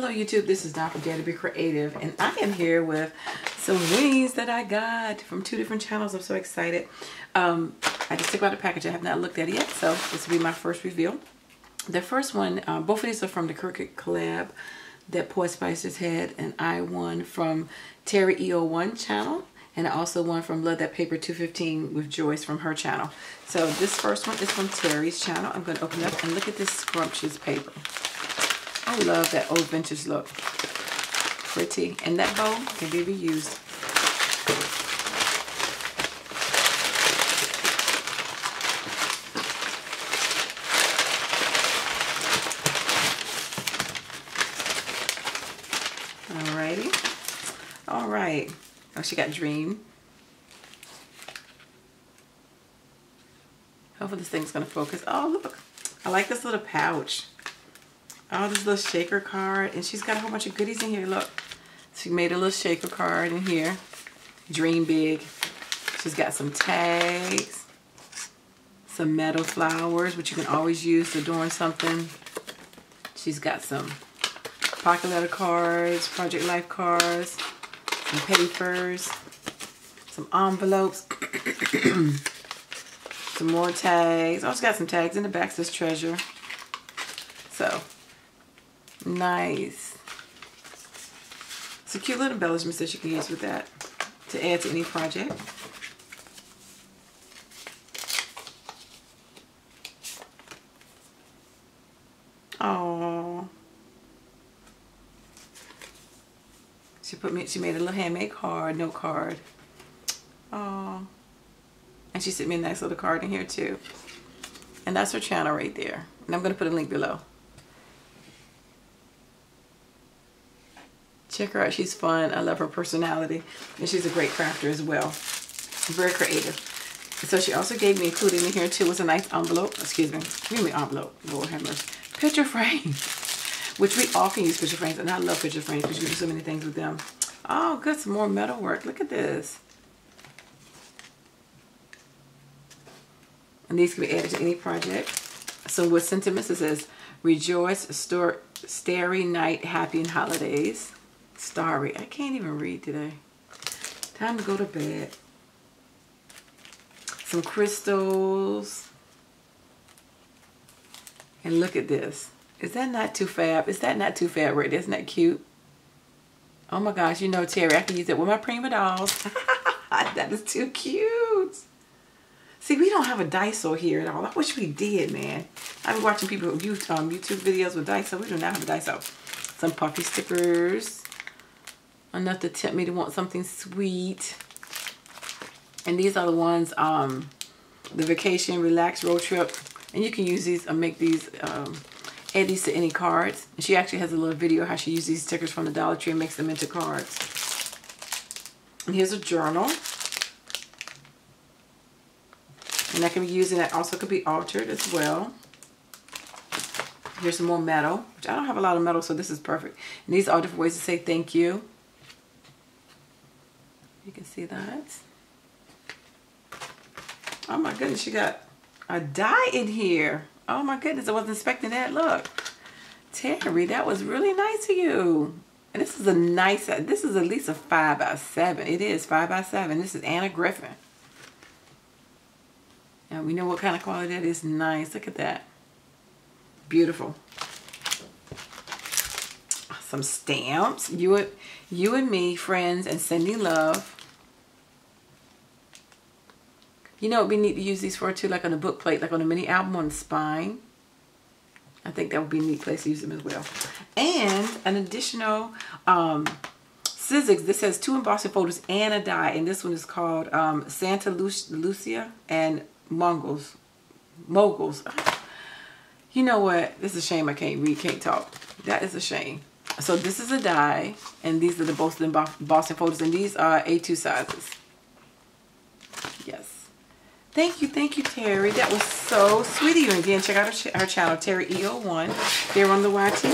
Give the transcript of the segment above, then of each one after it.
Hello YouTube, this is Forget to Be Creative and I am here with some wings that I got from two different channels. I'm so excited. Um, I just took out the package. I have not looked at it yet, so this will be my first reveal. The first one, uh, both of these are from the Cricut collab that Poet Spices had and I won from Terry EO1 channel and I also won from Love That Paper 215 with Joyce from her channel. So this first one is from Terry's channel. I'm going to open it up and look at this scrumptious paper. I love that old vintage look. Pretty. And that bow can be reused. Alrighty. Alright. Oh, she got Dream. Hopefully this thing's going to focus. Oh, look. I like this little pouch. Oh, this little shaker card. And she's got a whole bunch of goodies in here. Look. She made a little shaker card in here. Dream big. She's got some tags. Some metal flowers, which you can always use to adorn something. She's got some pocket letter cards, project life cards, some papers, some envelopes, some more tags. Oh, I also got some tags in the back, says treasure. So, Nice. It's a cute little embellishments that you can use with that to add to any project. Oh. She put me she made a little handmade card, note card. Oh. And she sent me a nice little card in here too. And that's her channel right there. And I'm to put a link below. Check her out. She's fun. I love her personality. And she's a great crafter as well. Very creative. So she also gave me, including in here too, was a nice envelope. Excuse me. Give me envelope. Lord have mercy. Picture frame. Which we all can use picture frames. And I love picture frames because you can do so many things with them. Oh, good. Some more metal work. Look at this. And these can be added to any project. So with sentiments, it says, Rejoice, starry night, happy and holidays. Starry. I can't even read today. Time to go to bed. Some crystals. And look at this. Is that not too fab? Is that not too fab right Isn't that cute? Oh my gosh, you know Terry, I can use it with my Prima dolls. that is too cute. See, we don't have a Daiso here at all. I wish we did, man. I've been watching people YouTube, um, YouTube videos with Daiso. We do not have a Daiso. Some puffy stickers enough to tempt me to want something sweet. And these are the ones, um, the vacation, relax, road trip. And you can use these and make these, um, add these to any cards. And she actually has a little video how she uses these stickers from the Dollar Tree and makes them into cards. And here's a journal. And that can be used and that also could be altered as well. Here's some more metal, which I don't have a lot of metal, so this is perfect. And these are all different ways to say thank you. You can see that. Oh my goodness, you got a die in here. Oh my goodness, I wasn't expecting that. Look. Terry, that was really nice of you. And this is a nice, this is at least a 5 by 7 It is 5 by 7 This is Anna Griffin. And we know what kind of quality that is. Nice. Look at that. Beautiful. Some stamps. You, you and me, friends, and sending love. You know what we need to use these for too, like on a book plate, like on a mini album on spine. I think that would be a neat place to use them as well. And an additional um, Sizzix. This has two embossing folders and a die. And this one is called um, Santa Lucia and Mongols. Moguls. You know what? This is a shame I can't read, can't talk. That is a shame. So this is a die. And these are the both embossing folders. And these are A2 sizes. Thank you, thank you, Terry. That was so sweet of you. And again, check out our, our channel, Terry EO1. They're on the YT.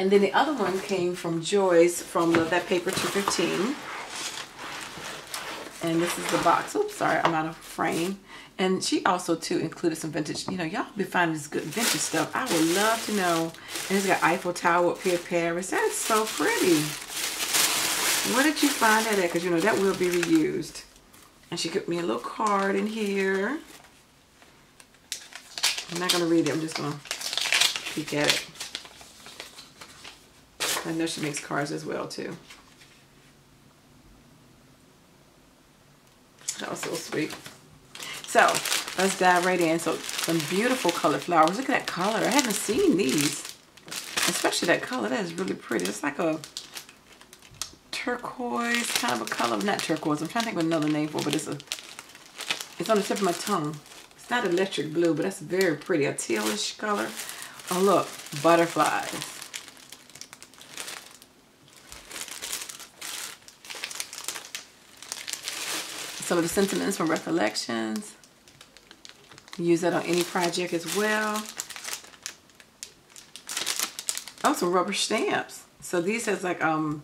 And then the other one came from Joyce from Love That Paper 215. And this is the box. Oops, sorry, I'm out of frame. And she also too included some vintage. You know, y'all be finding this good vintage stuff. I would love to know. And it's got Eiffel Tower up here, Paris. That's so pretty. Where did you find that at? Because you know that will be reused. And she put me a little card in here. I'm not gonna read it. I'm just gonna peek at it. I know she makes cards as well too. That was so sweet. So let's dive right in. So some beautiful colored flowers. Look at that color. I haven't seen these. Especially that color. That is really pretty. It's like a turquoise kind of a color. Not turquoise. I'm trying to think of another name for it, but it's a it's on the tip of my tongue. It's not electric blue, but that's very pretty. A tealish color. Oh look, butterflies. some of the sentiments from recollections. Use that on any project as well. Oh, some rubber stamps. So these has like um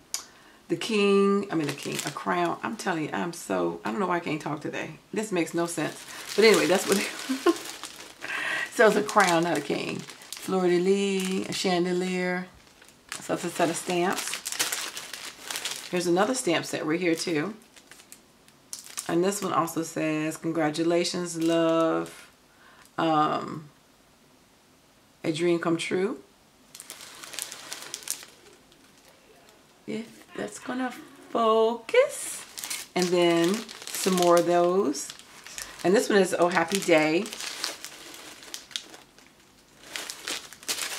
the king, I mean the king, a crown. I'm telling you, I'm so, I don't know why I can't talk today. This makes no sense. But anyway, that's what it So it's a crown, not a king. Fleur de lis, a chandelier. So it's a set of stamps. Here's another stamp set right here too. And this one also says, congratulations, love, um, a dream come true. That's gonna focus. And then some more of those. And this one is Oh Happy Day.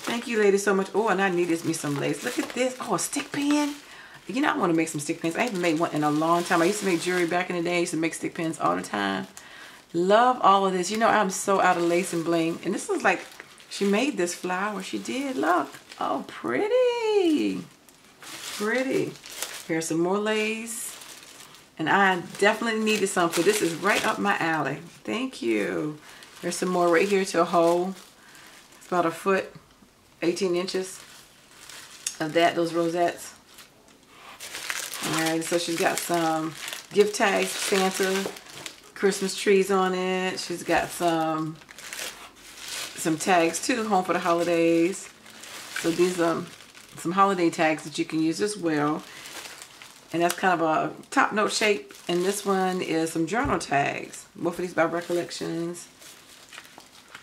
Thank you ladies so much. Oh, and I needed me some lace. Look at this. Oh, a stick pin you know, I want to make some stick pins. I haven't made one in a long time. I used to make jewelry back in the day. I used to make stick pins all the time. Love all of this. You know, I'm so out of lace and bling. And this is like, she made this flower. She did. Look. Oh, pretty. Pretty. Here's some more lace. And I definitely needed some. So this is right up my alley. Thank you. There's some more right here to a hole. It's about a foot, 18 inches of that, those rosettes. All right, so she's got some gift tags, Santa, Christmas trees on it. She's got some some tags too, home for the holidays. So these are some holiday tags that you can use as well. And that's kind of a top note shape. And this one is some journal tags. Both of these by Recollections.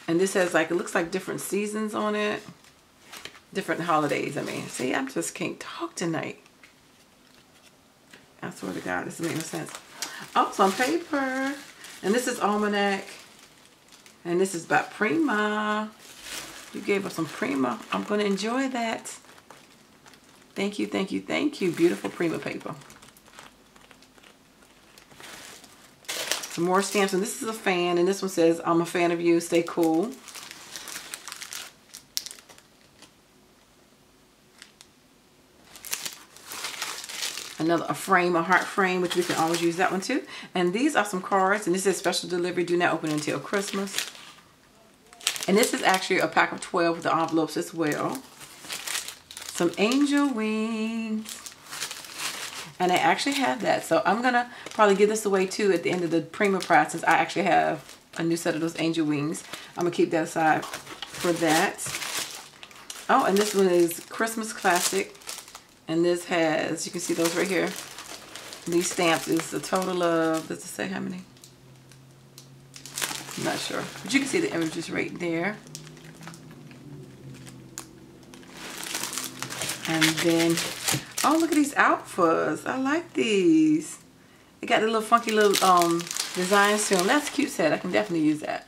And this has like, it looks like different seasons on it. Different holidays, I mean. See, I just can't talk tonight. I swear to God, this doesn't make no sense. Oh, some paper. And this is Almanac. And this is by Prima. You gave us some Prima. I'm going to enjoy that. Thank you, thank you, thank you. Beautiful Prima paper. Some more stamps. And this is a fan. And this one says, I'm a fan of you. Stay cool. another a frame, a heart frame, which we can always use that one too. And these are some cards, and this is special delivery. Do not open until Christmas. And this is actually a pack of 12 with the envelopes as well. Some angel wings. And I actually have that. So I'm going to probably give this away too at the end of the Prima prize since I actually have a new set of those angel wings. I'm going to keep that aside for that. Oh, and this one is Christmas Classic. And this has, you can see those right here. These stamps is a total of, does it say how many? I'm not sure. But you can see the images right there. And then, oh, look at these outfits. I like these. They got the little funky little um, designs to them. That's a cute set. I can definitely use that.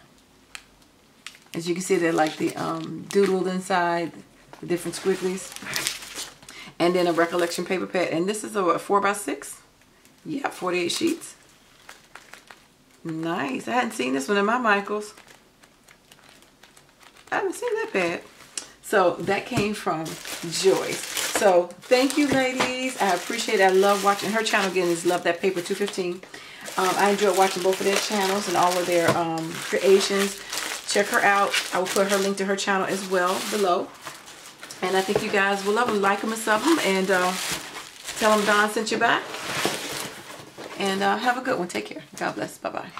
As you can see, they're like the um, doodled inside, the different squigglies and then a recollection paper pad and this is a what, four by six yeah 48 sheets nice I hadn't seen this one in my Michaels I haven't seen that bad so that came from Joyce so thank you ladies I appreciate it I love watching her channel again is love that paper 215 um, I enjoy watching both of their channels and all of their um, creations check her out I will put her link to her channel as well below and I think you guys will love them. Like them and sub them. And uh, tell them Don sent you back. And uh, have a good one. Take care. God bless. Bye-bye.